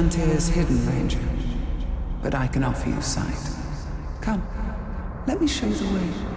Palantir's hidden, Ranger. But I can offer you sight. Come, let me show you the way.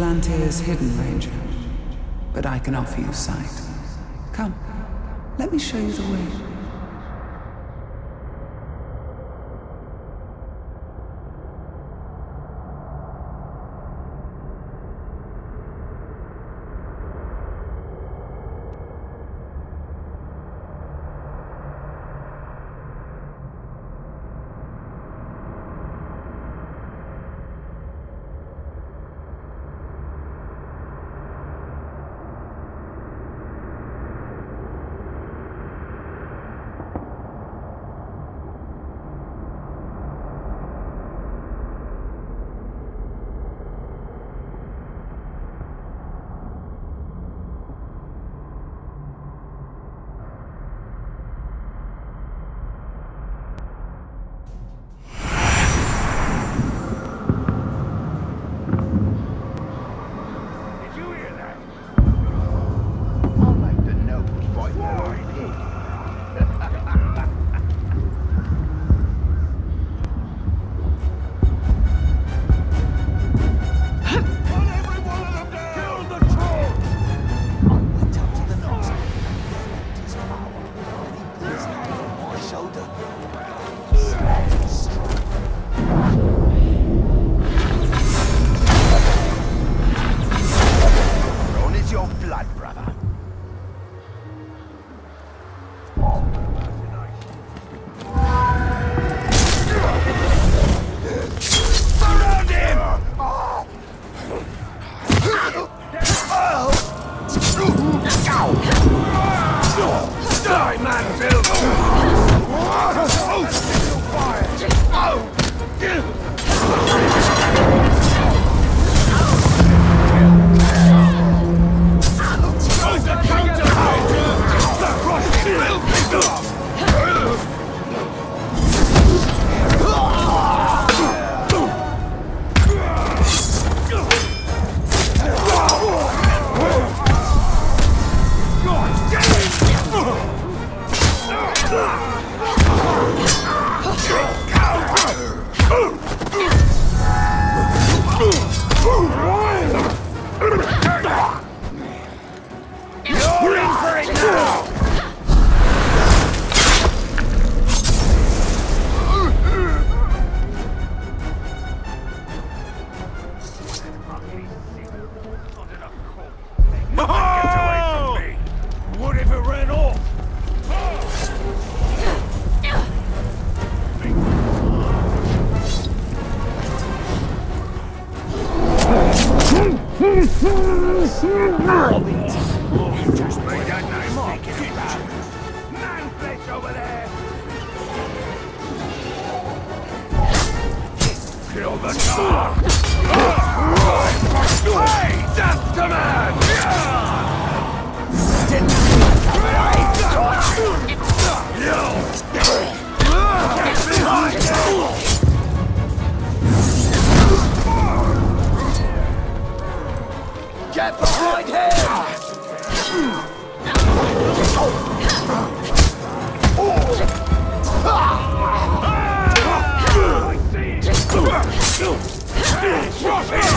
Palantir's hidden, Ranger. But I can offer you sight. Come, let me show you the way. Drop it!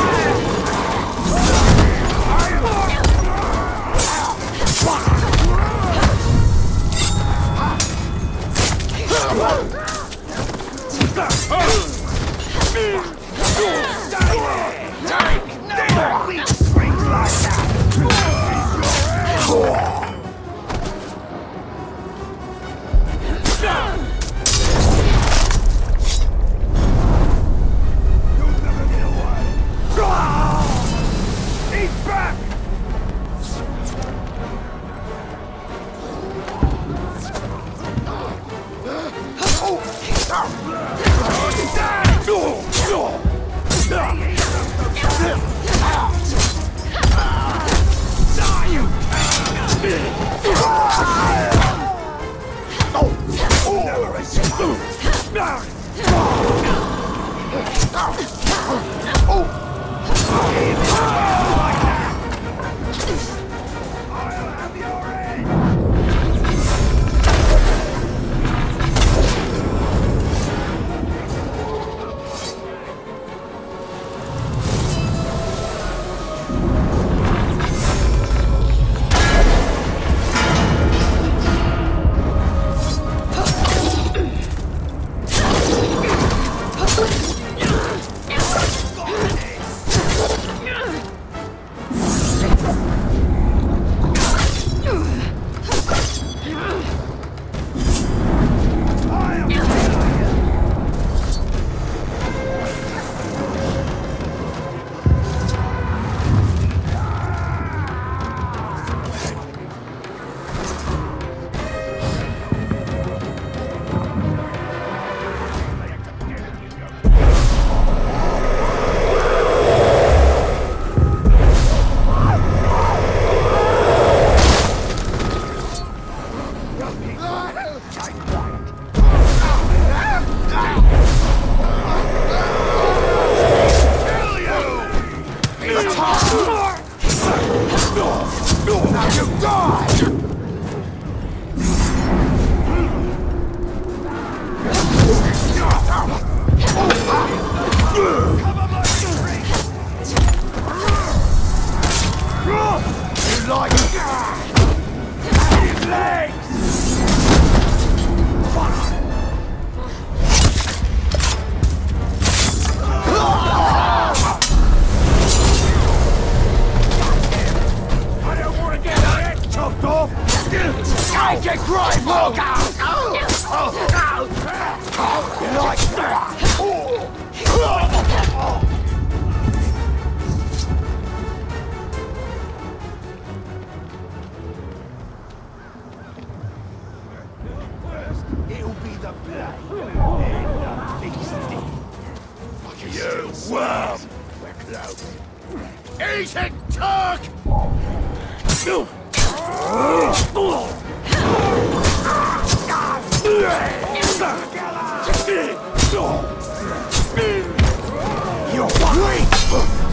You're weak!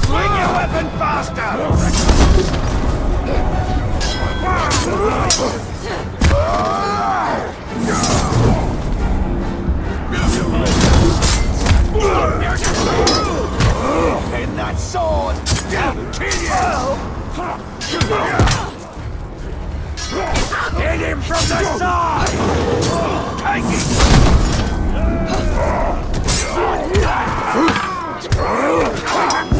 Swing your weapon faster! And that sword! Kill you! Hit him from the side! Take it!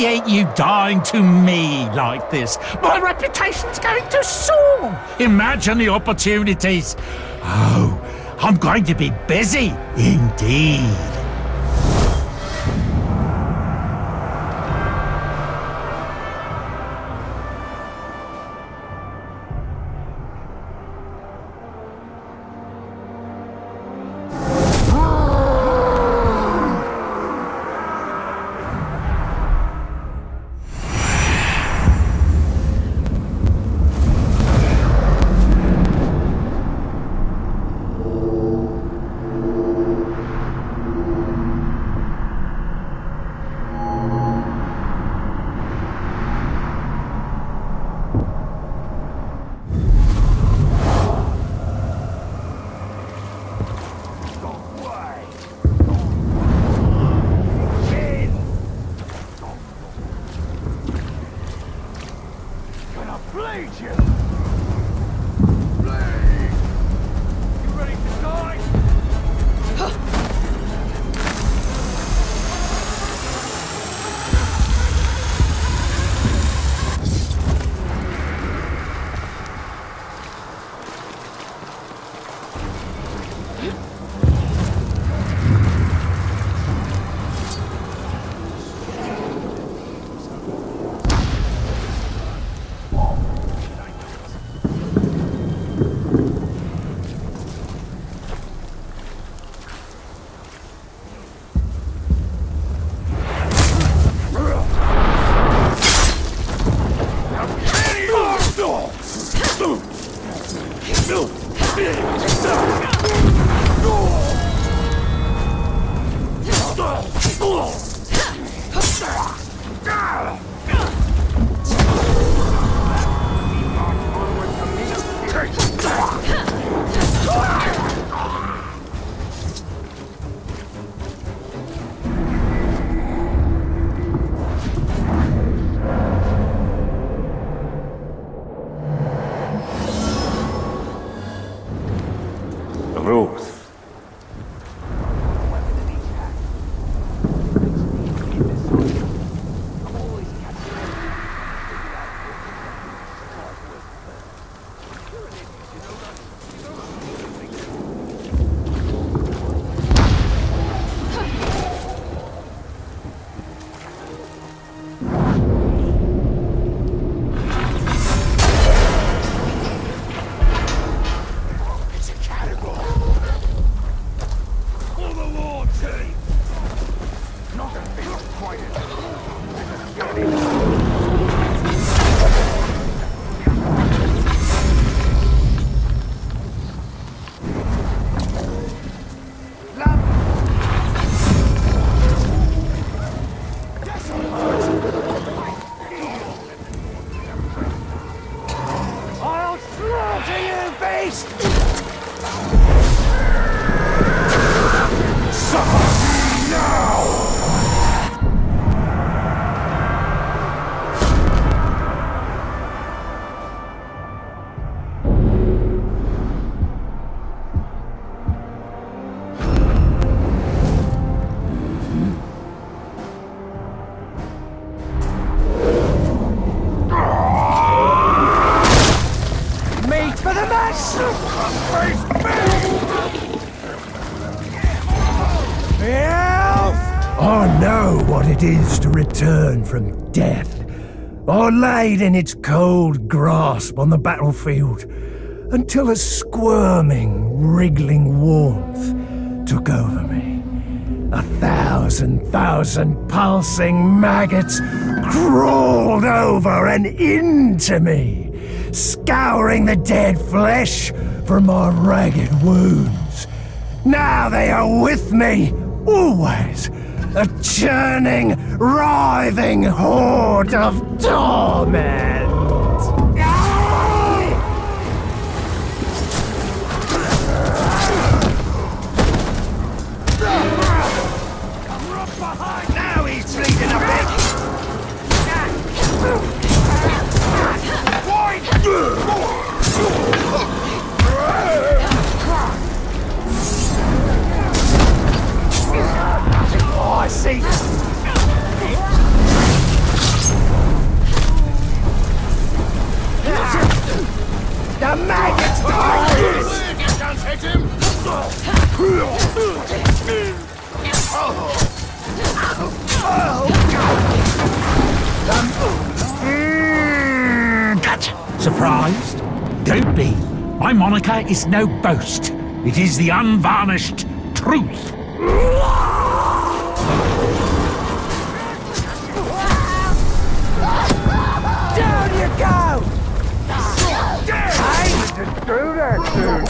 I appreciate you dying to me like this. My reputation's going to soar. Imagine the opportunities. Oh, I'm going to be busy indeed. From death, or laid in its cold grasp on the battlefield until a squirming, wriggling warmth took over me. A thousand thousand pulsing maggots crawled over and into me, scouring the dead flesh from my ragged wounds. Now they are with me, always a churning, writhing horde of torment. Now he's bleeding a bit. Oh, I see. The maggots Don't hit him! Mm. Surprised? Don't be. My moniker is no boast. It is the unvarnished truth. Do that, dude.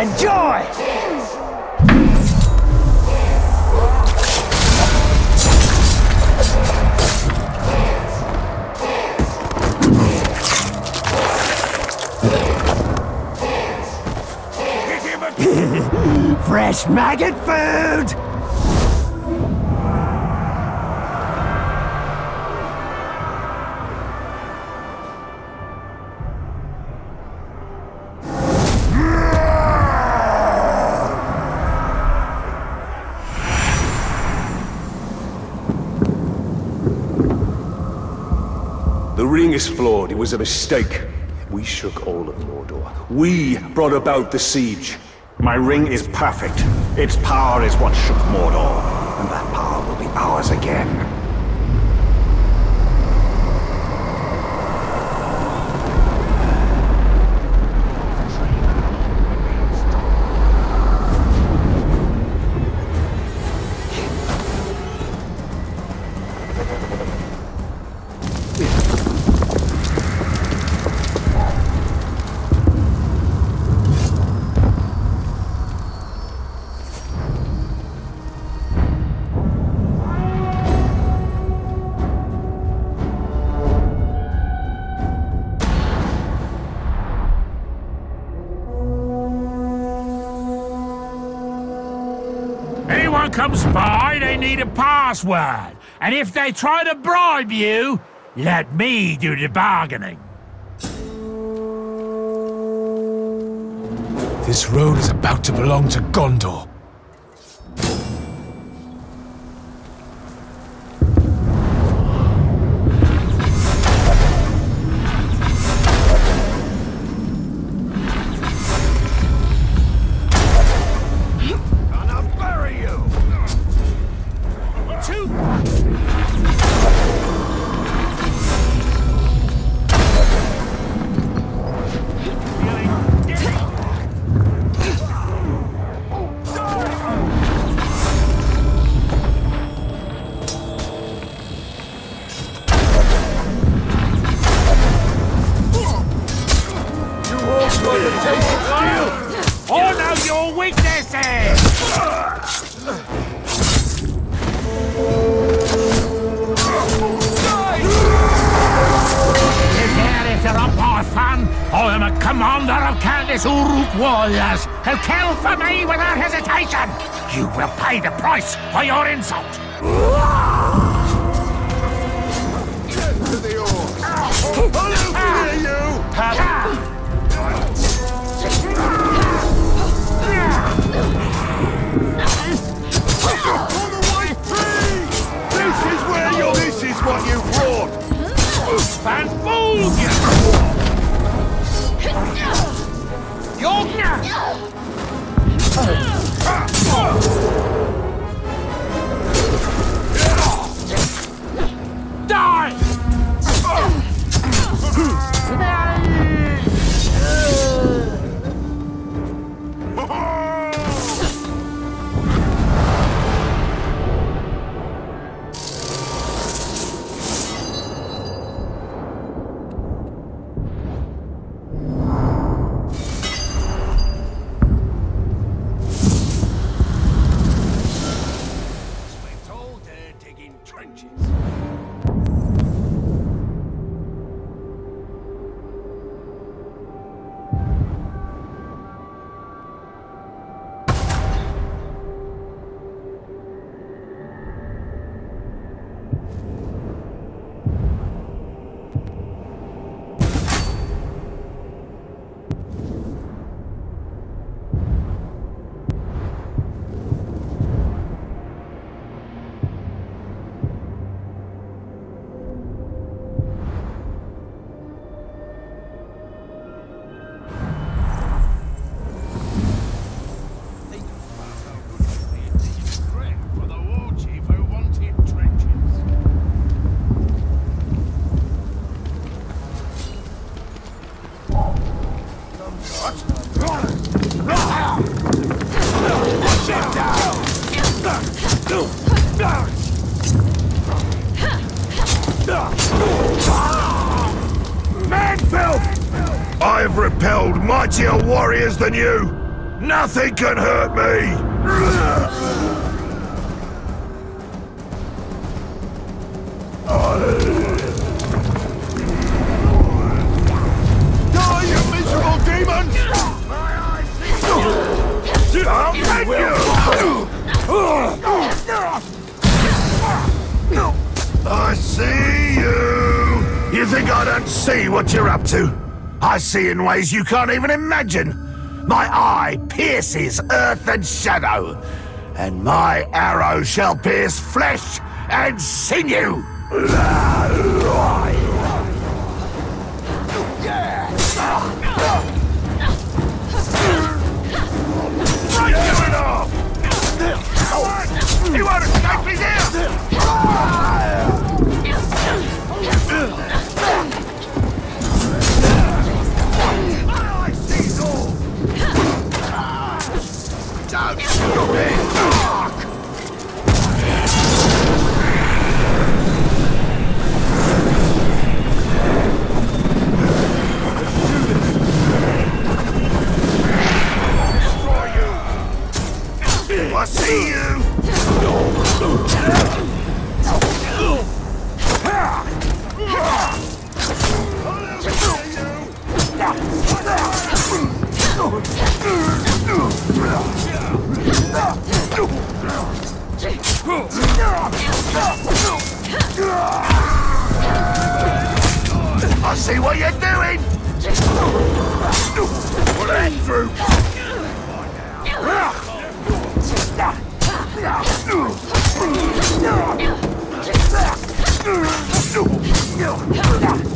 Enjoy! Fresh maggot food! Is flawed. It was a mistake. We shook all of Mordor. We brought about the siege. My ring is perfect. Its power is what shook Mordor, and that power will be ours again. Comes by, they need a password. And if they try to bribe you, let me do the bargaining. This road is about to belong to Gondor. Oh, know your weaknesses! Eh? Prepare if you're up my. I am a commander of Candace Uruk warriors who kill for me without hesitation. You will pay the price for your insult. This what you brought! And fool you! Die! Than you. Nothing can hurt me. Die, you miserable demon! I'll you! I see you! You think I don't see what you're up to? I see in ways you can't even imagine. My eye pierces earth and shadow, and my arrow shall pierce flesh and sinew! Hold on.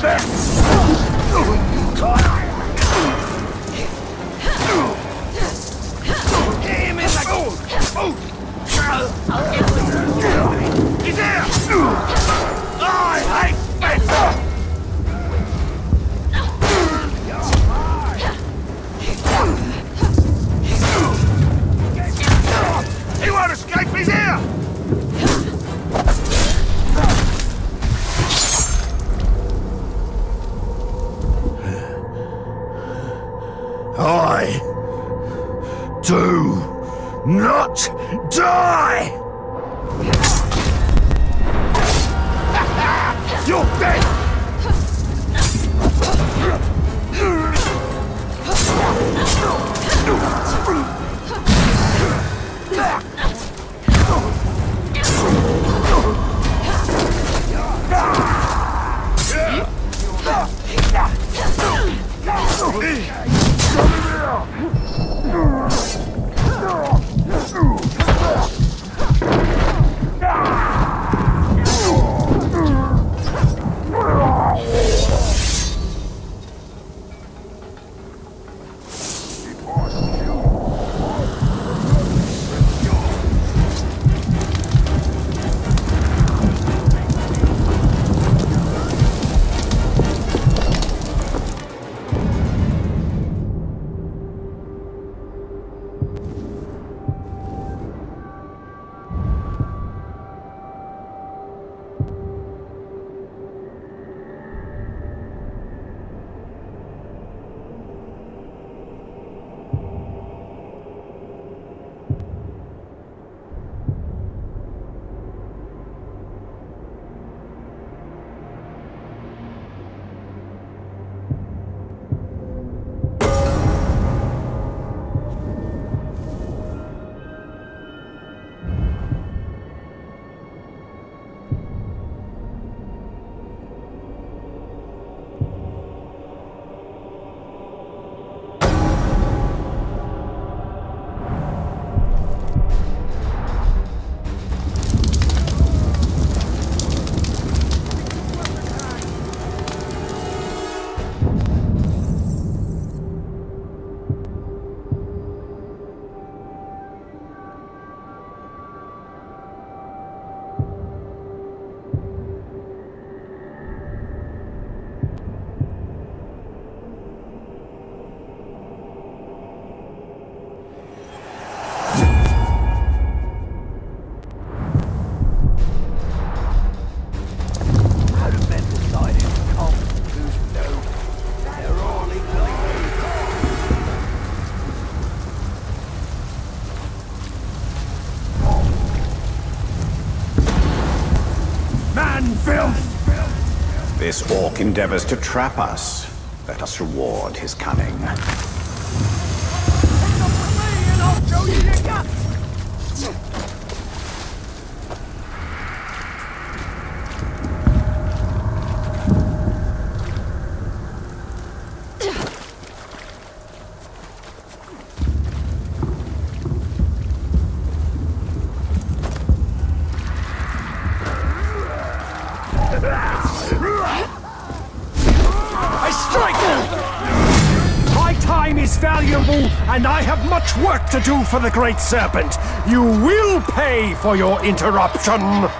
Stand Man This orc endeavors to trap us. Let us reward his cunning. Do for the Great Serpent. You will pay for your interruption!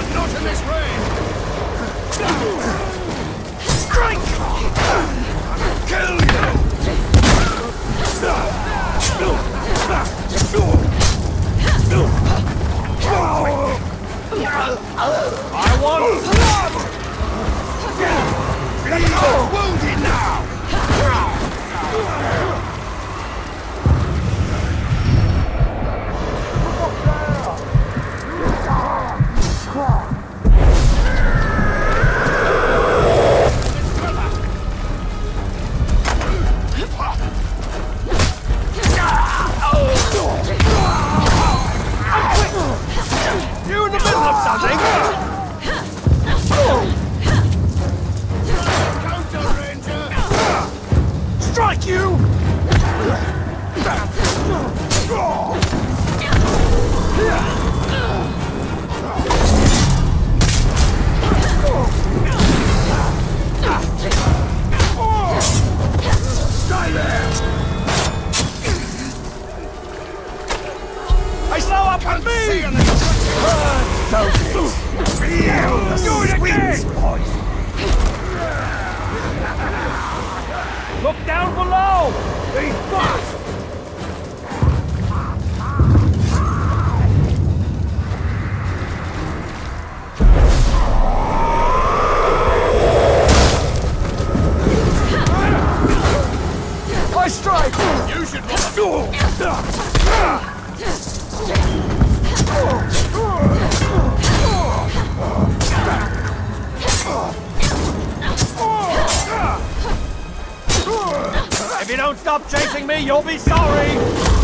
but not in this rain! Strike! Kill you! I want... He's wounded now! Stop chasing me, you'll be sorry!